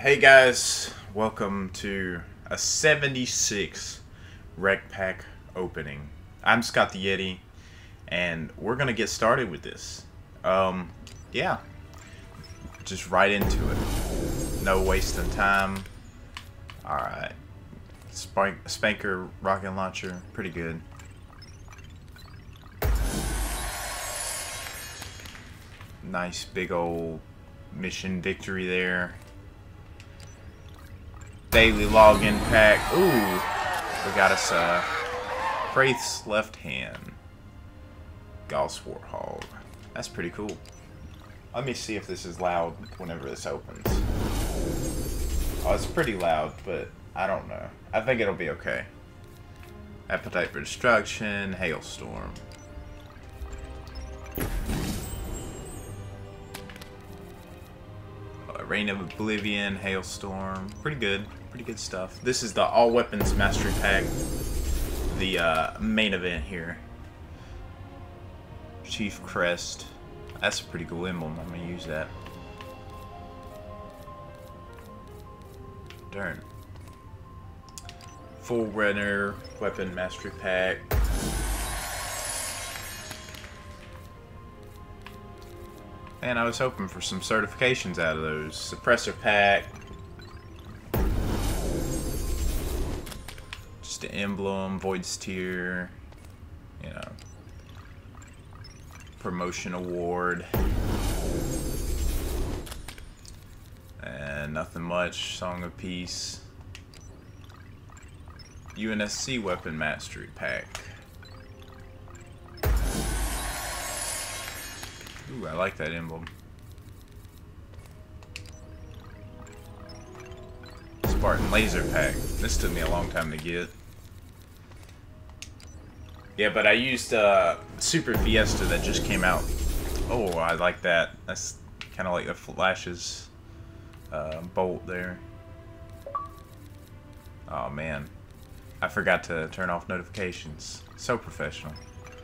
Hey guys, welcome to a 76 REQ Pack opening. I'm Scott the Yeti, and we're gonna get started with this. Um, yeah, just right into it. No wasting time. Alright. Spank Spanker rocket launcher, pretty good. Nice big old mission victory there. Daily login pack. Ooh, we got us uh, Wraith's left hand. Gauss Warthog. That's pretty cool. Let me see if this is loud whenever this opens. Oh, it's pretty loud, but I don't know. I think it'll be okay. Appetite for Destruction, Hailstorm. Uh, Reign of Oblivion, Hailstorm. Pretty good. Pretty good stuff. This is the All Weapons Mastery Pack. The uh, main event here. Chief Crest. That's a pretty cool emblem. I'm going to use that. Darn. Forerunner Weapon Mastery Pack. And I was hoping for some certifications out of those. Suppressor Pack. An emblem, Void's Tear. You know. Promotion Award. And nothing much. Song of Peace. UNSC Weapon Mastery Pack. Ooh, I like that emblem. Spartan Laser Pack. This took me a long time to get. Yeah, but I used uh, Super Fiesta that just came out. Oh, I like that. That's kind of like the Flash's uh, bolt there. Oh, man. I forgot to turn off notifications. So professional.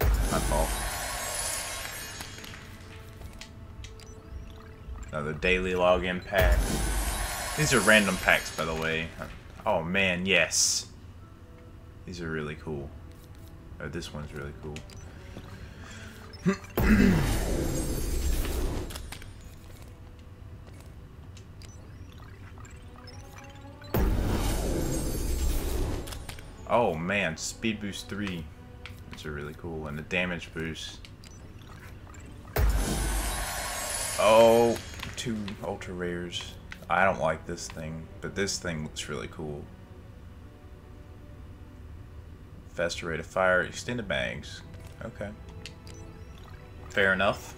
My fault. Another daily login pack. These are random packs, by the way. Oh man, yes. These are really cool. Oh, this one's really cool. oh man, speed boost 3. These are really cool. And the damage boost. Oh, two ultra rares. I don't like this thing, but this thing looks really cool. Faster rate of fire, extended bags. Okay. Fair enough.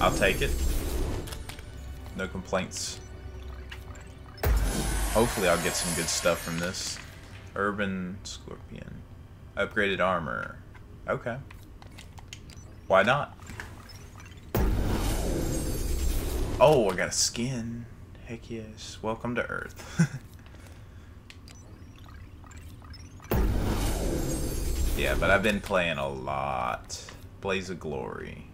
I'll take it. No complaints. Hopefully I'll get some good stuff from this. Urban Scorpion. Upgraded armor. Okay. Why not? Oh, I got a skin. Heck yes. Welcome to Earth. yeah, but I've been playing a lot. Blaze of Glory.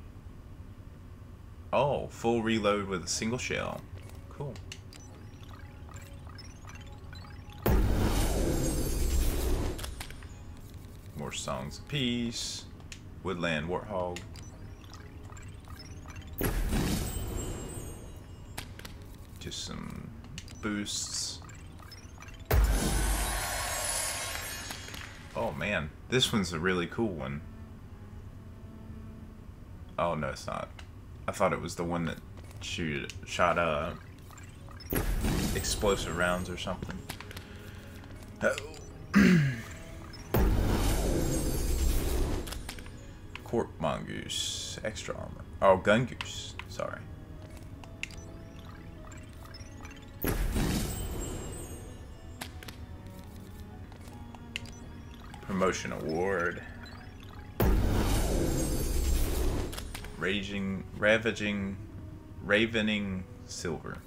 Oh, full reload with a single shell. Cool. More Songs of Peace. Woodland Warthog. Just some boosts. Oh man, this one's a really cool one. Oh no, it's not. I thought it was the one that shoot shot uh explosive rounds or something. Oh. Corp Mongoose, extra armor. Oh, Gun Goose. Sorry. Promotion award. Raging, ravaging, ravening silver.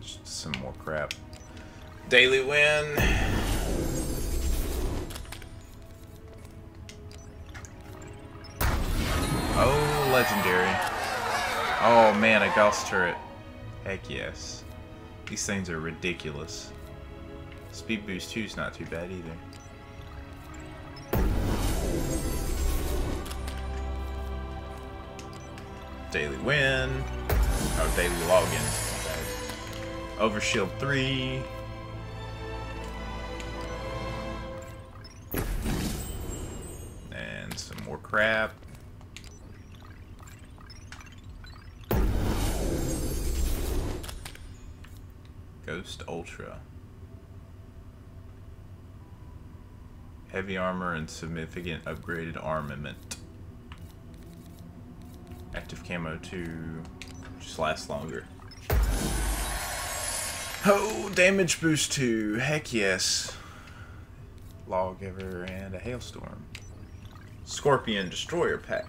Just some more crap. Daily win. Oh, legendary. Oh man, a Gauss turret. Heck yes. These things are ridiculous. Speed boost 2 is not too bad either. Daily win. Oh, daily login. Overshield 3. And some more crap. Ghost Ultra. Heavy armor and significant upgraded armament. Active camo 2 just lasts longer. Oh, damage boost 2. Heck yes. Lawgiver and a hailstorm. Scorpion Destroyer pack.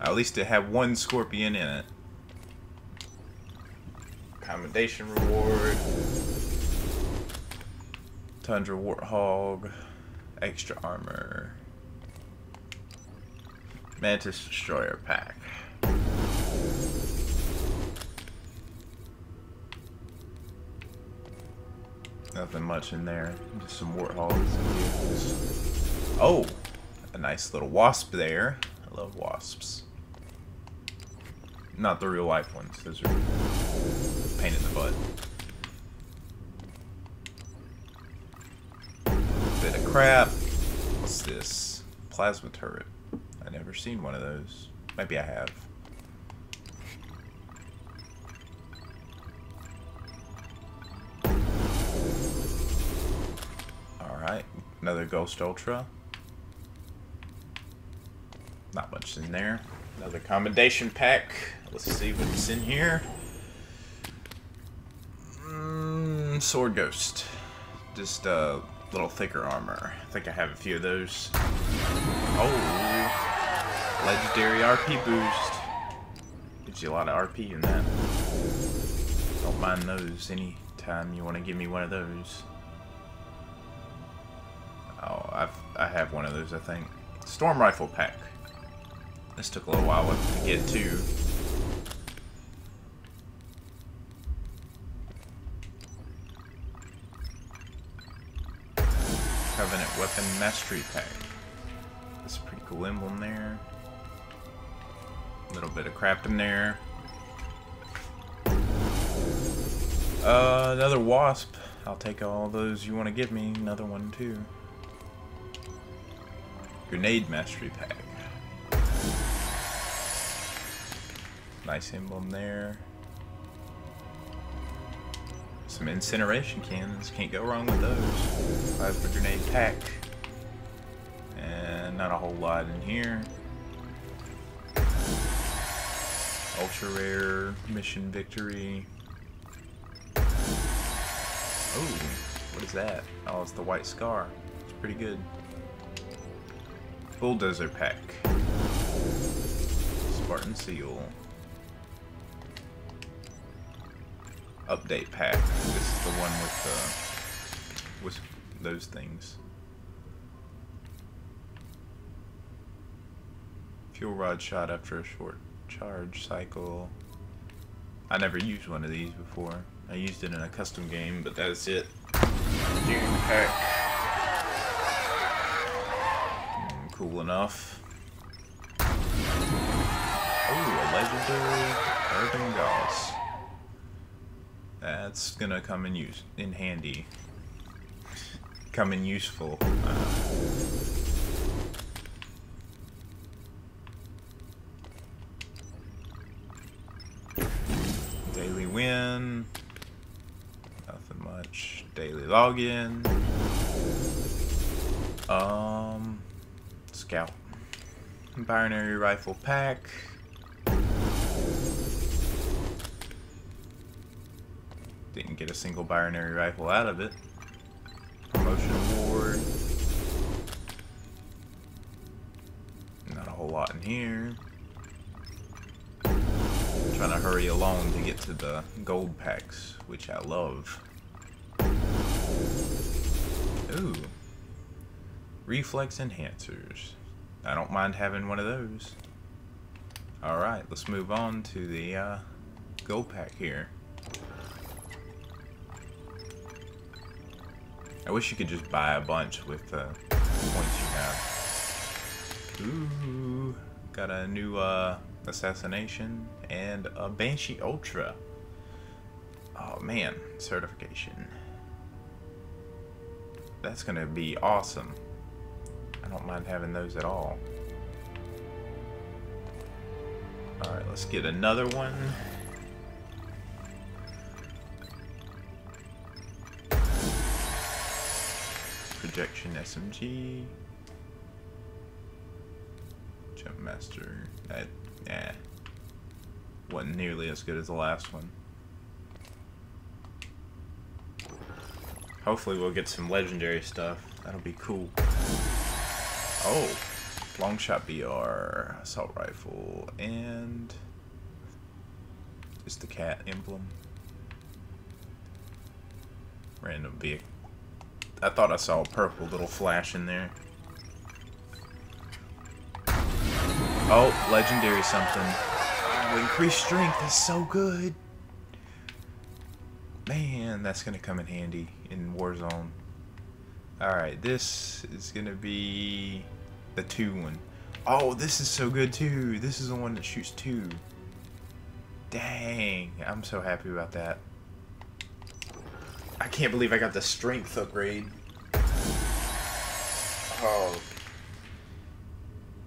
At least it had one scorpion in it. Accommodation reward. Tundra Warthog. Extra armor. Mantis Destroyer pack. Nothing much in there. Just some warthogs. Oh! A nice little wasp there. I love wasps. Not the real life ones. Those are pain in the butt. Bit of crap. What's this? Plasma turret. i never seen one of those. Maybe I have. Alright, another Ghost Ultra. Not much in there. Another commendation pack. Let's see what's in here. Sword Ghost. Just a uh, little thicker armor. I think I have a few of those. Oh, legendary RP boost. Gives you a lot of RP in that. Don't mind those anytime you want to give me one of those. Oh, I've I have one of those. I think. Storm rifle pack. This took a little while to get to. Weapon Mastery Pack. That's a pretty cool emblem there. A little bit of crap in there. Uh, another wasp. I'll take all those you want to give me. Another one too. Grenade Mastery Pack. Nice emblem there. Some incineration cannons. Can't go wrong with those. Plasma grenade pack. And not a whole lot in here. Ultra rare mission victory. Oh, what is that? Oh, it's the white scar. It's pretty good. Bulldozer pack. Spartan seal. Update pack. This is the one with the with those things. Fuel rod shot after a short charge cycle. I never used one of these before. I used it in a custom game, but that's it. Dune pack. Mm, cool enough. Oh, a legendary Urban Gauss. That's gonna come in use in handy. Come in useful. Uh, daily win. Nothing much. Daily login. Um, scout. Binary rifle pack. Didn't get a single binary rifle out of it. Promotion award. Not a whole lot in here. trying to hurry along to get to the gold packs, which I love. Ooh. Reflex enhancers. I don't mind having one of those. Alright, let's move on to the uh, gold pack here. I wish you could just buy a bunch with the points you have. Ooh, got a new uh, assassination and a Banshee Ultra. Oh man, certification. That's gonna be awesome. I don't mind having those at all. Alright, let's get another one. Projection SMG. Jumpmaster. That, nah. Wasn't nearly as good as the last one. Hopefully we'll get some legendary stuff. That'll be cool. Oh, long shot BR, assault rifle, and just the cat emblem. Random vehicle. I thought I saw a purple little flash in there. Oh, legendary something. Oh, increased strength is so good. Man, that's gonna come in handy in Warzone. Alright, this is gonna be the two one. Oh, this is so good too. This is the one that shoots two. Dang, I'm so happy about that. I can't believe I got the strength upgrade. Oh.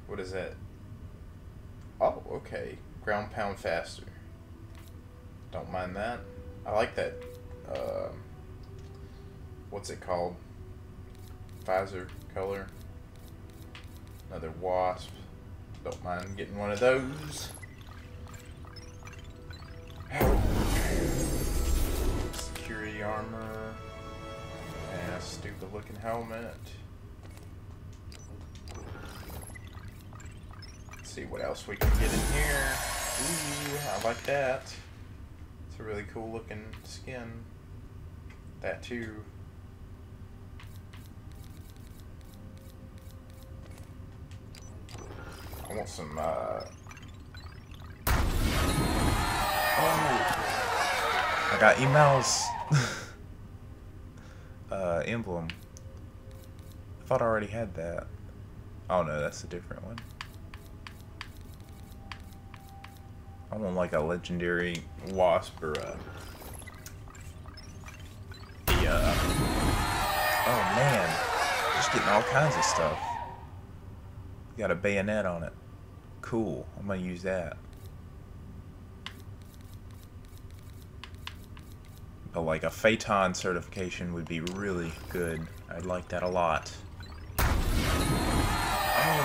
What is that? Oh, okay. Ground pound faster. Don't mind that. I like that. Uh, what's it called? Visor color. Another wasp. Don't mind getting one of those. Armor. And a stupid looking helmet. Let's see what else we can get in here. Ooh, I like that. It's a really cool looking skin. That too. I want some, uh... Oh! I got emails. uh, emblem. I thought I already had that. Oh no, that's a different one. I want like a legendary wasp or a... The, uh... Oh man, just getting all kinds of stuff. Got a bayonet on it. Cool. I'm gonna use that. But like a Phaeton certification would be really good. I'd like that a lot. Oh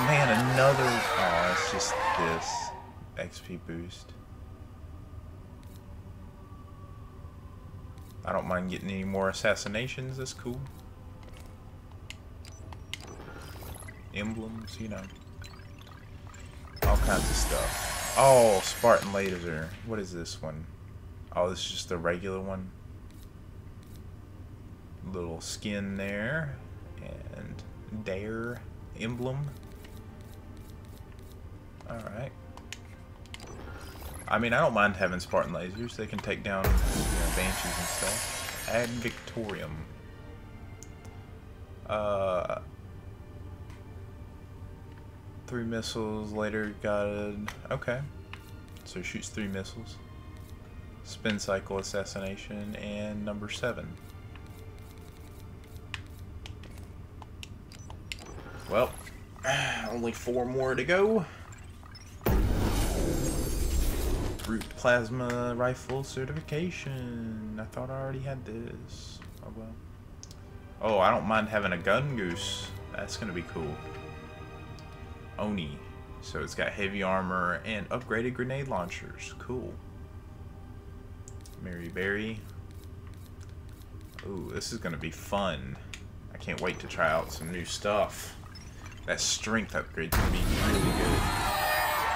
man, another... Oh, it's just this. XP boost. I don't mind getting any more assassinations, that's cool. Emblems, you know all kinds of stuff. Oh, Spartan laser. What is this one? Oh, this is just the regular one. Little skin there. And Dare emblem. Alright. I mean, I don't mind having Spartan lasers. They can take down you know, Banshees and stuff. Ad Victoriam. Uh, Three missiles, later got it. Okay. So shoots three missiles. Spin cycle assassination, and number seven. Well, only four more to go. Root plasma rifle certification. I thought I already had this. Oh well. Oh, I don't mind having a gun goose. That's gonna be cool. Oni. So it's got heavy armor and upgraded grenade launchers. Cool. Mary Berry. Ooh, this is going to be fun. I can't wait to try out some new stuff. That strength upgrade to be really good.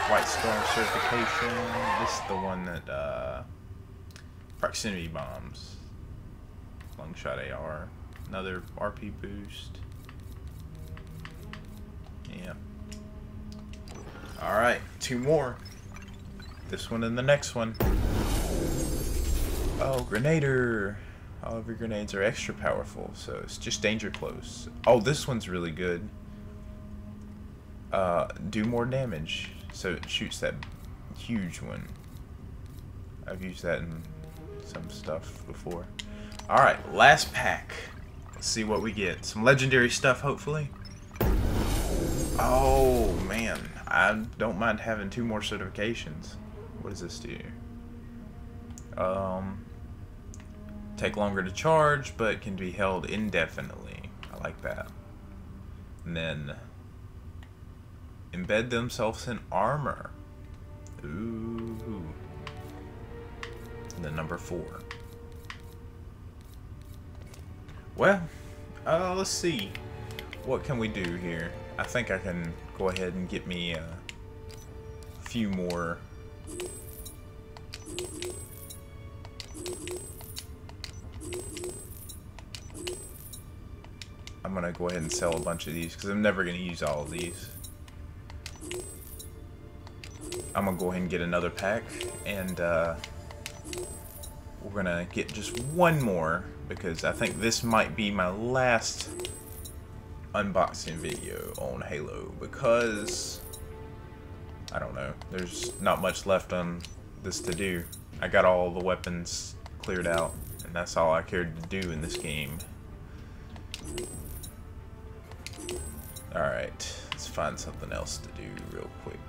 White Star certification. This is the one that, uh, proximity bombs. Long shot AR. Another RP boost. Yeah. Alright, two more. This one and the next one. Oh, Grenadier! All of your grenades are extra powerful, so it's just danger close. Oh, this one's really good. Uh, do more damage, so it shoots that huge one. I've used that in some stuff before. Alright, last pack. Let's see what we get. Some legendary stuff, hopefully. Oh, man. I don't mind having two more certifications. What does this do? Um, take longer to charge, but can be held indefinitely. I like that. And then embed themselves in armor. Ooh. Then number four. Well, uh, let's see. What can we do here? I think I can go ahead and get me a few more I'm gonna go ahead and sell a bunch of these because I'm never gonna use all of these. I'm gonna go ahead and get another pack and uh, we're gonna get just one more because I think this might be my last unboxing video on Halo because I don't know there's not much left on this to do. I got all the weapons cleared out and that's all I cared to do in this game. Alright find something else to do real quick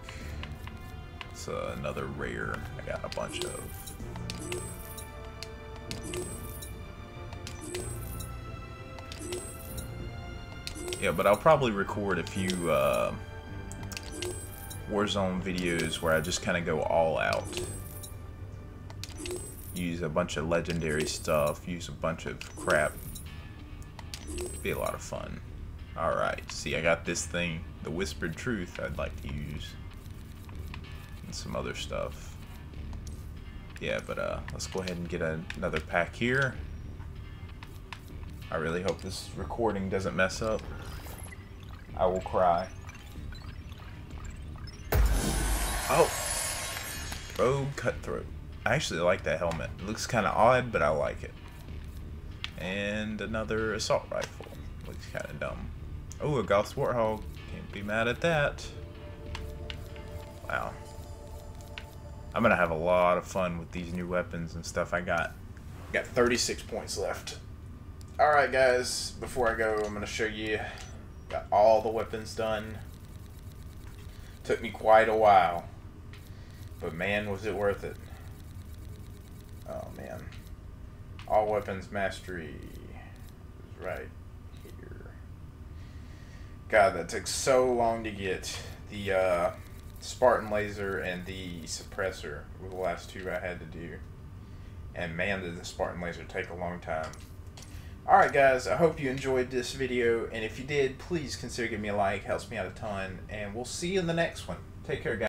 it's uh, another rare I got a bunch of Yeah, but I'll probably record a few uh, Warzone videos where I just kind of go all out. Use a bunch of legendary stuff, use a bunch of crap. Be a lot of fun. Alright, see I got this thing, the Whispered Truth I'd like to use. And some other stuff. Yeah, but uh, let's go ahead and get a, another pack here. I really hope this recording doesn't mess up. I will cry. Oh! Rogue Cutthroat. I actually like that helmet. It looks kind of odd, but I like it. And another assault rifle. Looks kind of dumb. Oh, a Gauss Warthog. Can't be mad at that. Wow. I'm gonna have a lot of fun with these new weapons and stuff I got. Got 36 points left. Alright guys, before I go, I'm to show you, got all the weapons done. Took me quite a while, but man was it worth it. Oh man. All weapons mastery right. God, that took so long to get. The uh, Spartan laser and the suppressor were the last two I had to do. And man, did the Spartan laser take a long time. Alright guys, I hope you enjoyed this video, and if you did, please consider giving me a like, helps me out a ton, and we'll see you in the next one. Take care guys.